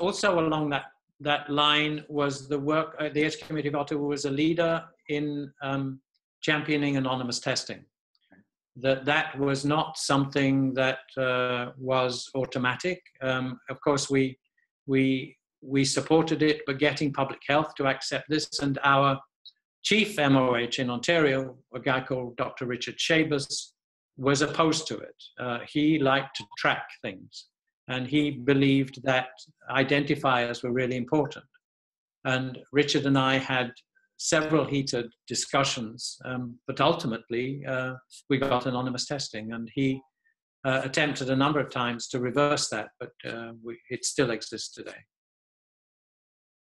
also along that that line was the work. Uh, the AIDS Committee of Ottawa was a leader in um, championing anonymous testing. That that was not something that uh, was automatic. Um, of course, we we we supported it, but getting public health to accept this and our chief MOH in Ontario, a guy called Dr. Richard Schabas, was opposed to it. Uh, he liked to track things, and he believed that identifiers were really important. And Richard and I had several heated discussions, um, but ultimately uh, we got anonymous testing, and he uh, attempted a number of times to reverse that, but uh, we, it still exists today.